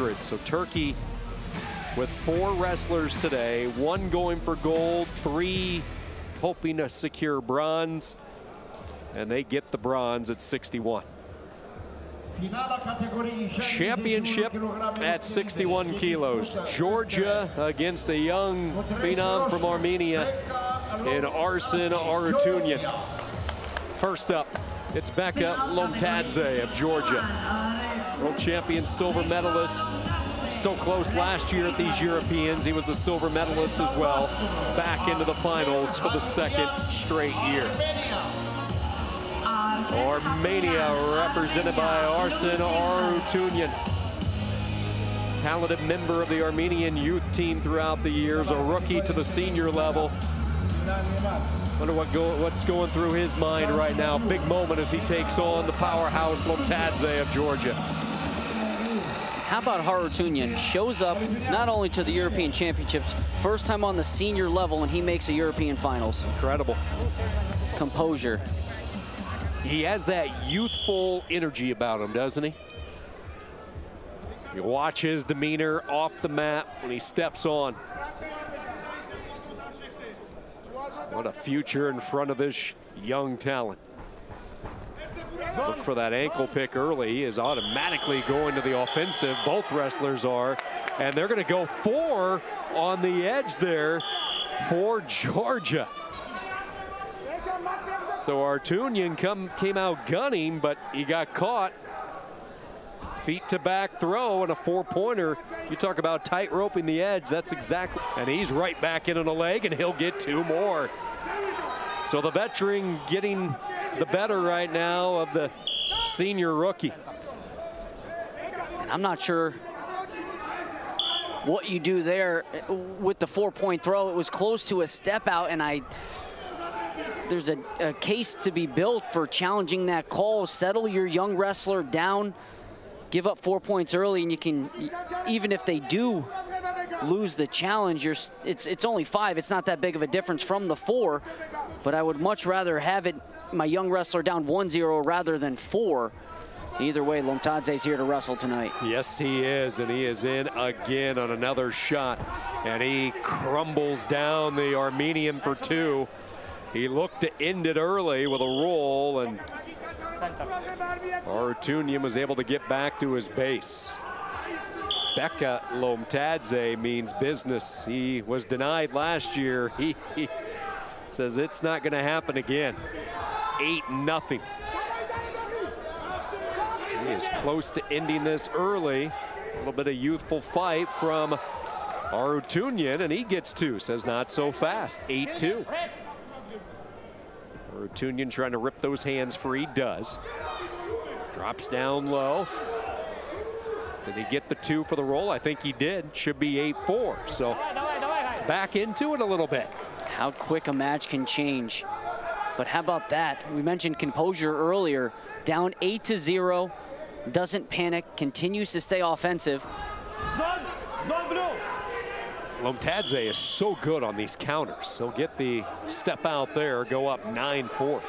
100. So Turkey with four wrestlers today, one going for gold, three hoping to secure bronze, and they get the bronze at 61. Championship at 61 kilos. Georgia against a young phenom from Armenia in Arsen Arutyunyan. First up, it's Beka Lomtadze of Georgia. World champion silver medalist. So close last year at these Europeans. He was a silver medalist as well. Back into the finals for the second straight year. Armenia represented by Arsen Arutyunyan. Talented member of the Armenian youth team throughout the years, a rookie to the senior level. Wonder what go, what's going through his mind right now. Big moment as he takes on the powerhouse Lomtadze of Georgia. How about Harutyunyan shows up not only to the European Championships, first time on the senior level, and he makes a European finals. Incredible. Composure. He has that youthful energy about him, doesn't he? You watch his demeanor off the mat when he steps on. What a future in front of this young talent. Look for that ankle pick early. He is automatically going to the offensive. Both wrestlers are. And they're going to go four on the edge there for Georgia. So Arutyunyan come, came out gunning, but he got caught. Feet to back throw and a four-pointer. You talk about tight roping the edge. That's exactly. And he's right back into the leg, and he'll get two more. So the veteran getting the better right now of the senior rookie. And I'm not sure what you do there with the four-point throw. It was close to a step out, and I there's a, a, case to be built for challenging that call. Settle your young wrestler down, give up four points early, and you can, even if they do lose the challenge, it's, it's only five. It's not that big of a difference from the four, but I would much rather have it, my young wrestler down 1-0 rather than four. Either way, Lomtadze's here to wrestle tonight. Yes, he is, and he is in again on another shot. And he crumbles down the Armenian for two. He looked to end it early with a roll, and Arutyunyan was able to get back to his base. Beka Lomtadze means business. He was denied last year. He, he says it's not going to happen again. 8 nothing. He is close to ending this early. A little bit of youthful fight from Arutyunyan, and he gets two. Says not so fast. 8-2. Arutyunyan trying to rip those hands free, does. Drops down low. Did he get the two for the roll? I think he did. Should be 8-4. So back into it a little bit. How quick a match can change. But how about that? We mentioned composure earlier. Down 8 to 0, doesn't panic, continues to stay offensive. Lomtadze is so good on these counters. He'll get the step out there, go up 9-4.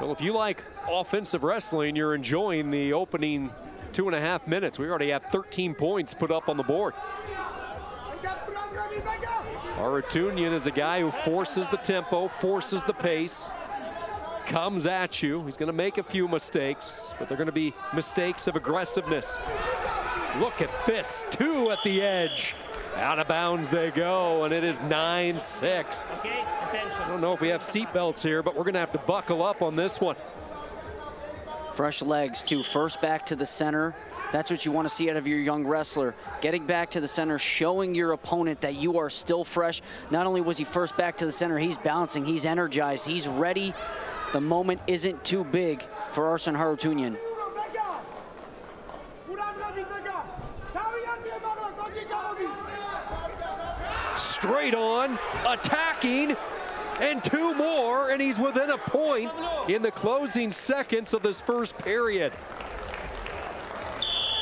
Well, if you like offensive wrestling, you're enjoying the opening two and a half minutes. We already have 13 points put up on the board. Arutyunyan is a guy who forces the tempo, forces the pace, comes at you. He's going to make a few mistakes, but they're going to be mistakes of aggressiveness. Look at this, two at the edge. Out of bounds they go, and it is 9-6. Okay, I don't know if we have seat belts here, but we're gonna have to buckle up on this one. Fresh legs too, first back to the center. That's what you want to see out of your young wrestler. Getting back to the center, showing your opponent that you are still fresh. Not only was he first back to the center, he's bouncing, he's energized, he's ready. The moment isn't too big for Arsen Harutyunyan. straight on, attacking, and two more, and he's within a point in the closing seconds of this first period.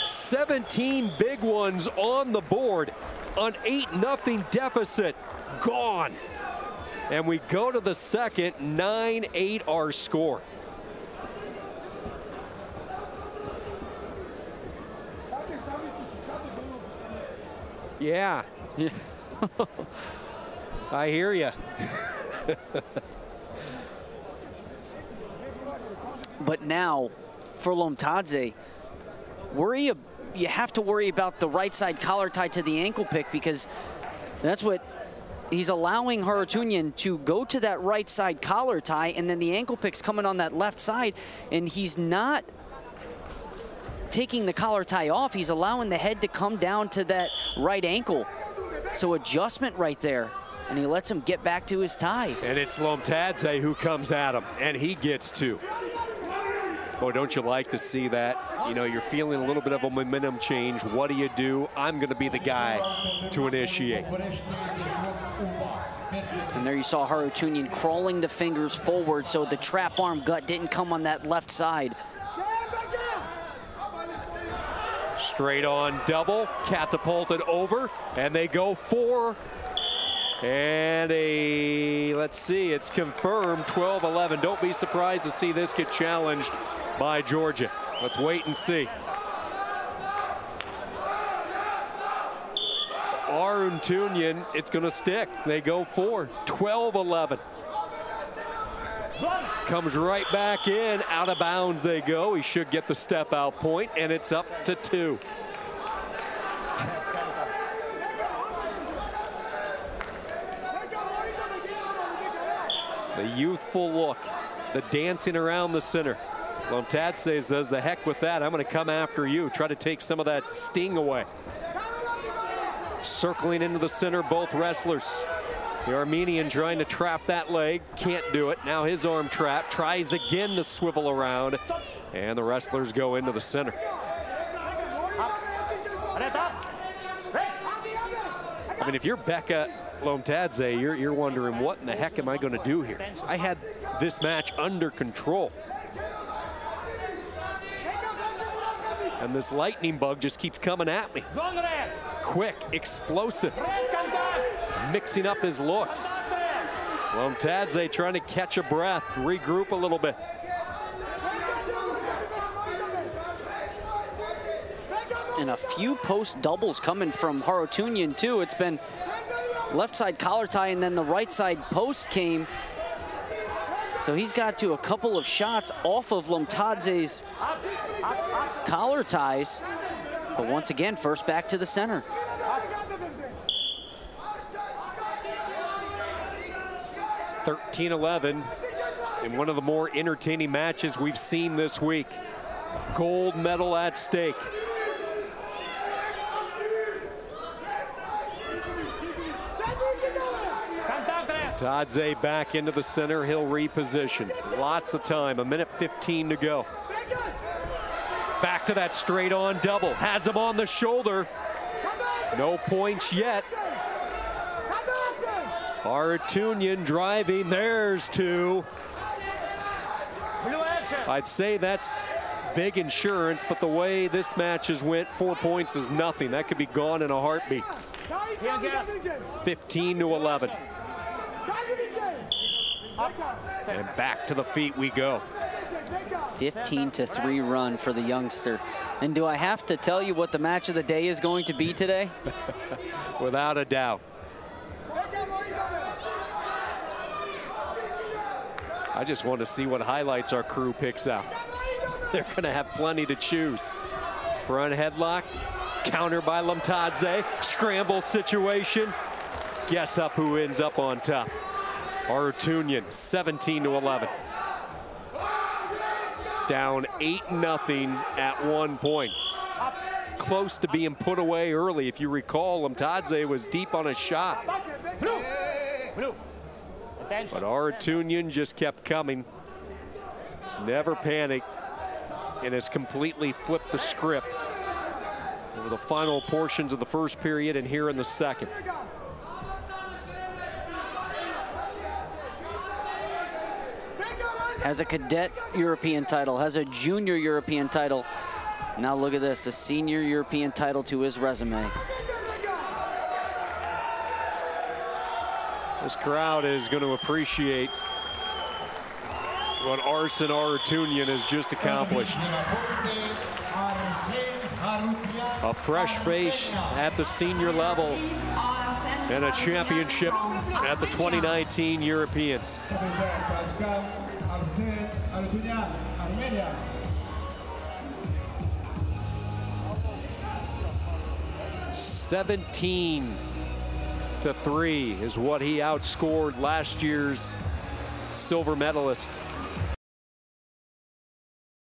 17 big ones on the board, an 8-0 deficit, gone. And we go to the second, 9-8 our score. Yeah. I hear you. but now, for Lomtadze, worry you have to worry about the right side collar tie to the ankle pick because that's what he's allowing Harutyunyan to go to that right side collar tie and then the ankle pick's coming on that left side and he's not taking the collar tie off. He's allowing the head to come down to that right ankle. So adjustment right there and he lets him get back to his tie. And it's Lomtadze who comes at him, and he gets two. Boy, don't you like to see that? You know, you're feeling a little bit of a momentum change. What do you do? I'm going to be the guy to initiate. And there you saw Harutyunyan crawling the fingers forward so the trap arm gut didn't come on that left side. Straight on double, catapulted over, and they go four. And a, let's see, it's confirmed 12-11. Don't be surprised to see this get challenged by Georgia. Let's wait and see. Arutyunyan, it's going to stick. They go for 12-11. Comes right back in, out of bounds they go. He should get the step out point, and it's up to two. The youthful look, the dancing around the center. Lomtadze says, there's the heck with that. I'm going to come after you. Try to take some of that sting away. Circling into the center, both wrestlers. The Armenian trying to trap that leg, can't do it. Now his arm trap, tries again to swivel around, and the wrestlers go into the center. I mean, if you're Beka Lomtadze, you're, you're wondering, what in the heck am I going to do here? I had this match under control. And this lightning bug just keeps coming at me. Quick, explosive, mixing up his looks. Lomtadze trying to catch a breath, regroup a little bit. And a few post doubles coming from Harutyunyan too. It's been left side collar tie and then the right side post came. So he's got to a couple of shots off of Lomtadze's collar ties. But once again, first back to the center. Thirteen eleven in one of the more entertaining matches we've seen this week. Gold medal at stake. Tadze back into the center. He'll reposition. Lots of time. A minute 15 to go. Back to that straight on double. Has him on the shoulder. No points yet. Harutyunyan driving. There's two. I'd say that's big insurance, but the way this match has went, four points is nothing. That could be gone in a heartbeat. 15 to 11. And back to the feet we go. 15 to 3 run for the youngster. And do I have to tell you what the match of the day is going to be today? Without a doubt. I just want to see what highlights our crew picks out. They're going to have plenty to choose. Front headlock, counter by Lomtadze, scramble situation. Guess up who ends up on top. Harutyunyan, 17 to 11. Down 8 nothing at one point. Close to being put away early. If you recall, Lomtadze was deep on a shot. But Harutyunyan just kept coming. Never panicked and has completely flipped the script over the final portions of the first period and here in the second. Has a cadet European title, has a junior European title. Now look at this, a senior European title to his resume. This crowd is going to appreciate what Arsen Harutyunyan has just accomplished. a fresh face at the senior level and a championship at the 2019 Europeans. Seventeen to three is what he outscored last year's silver medalist.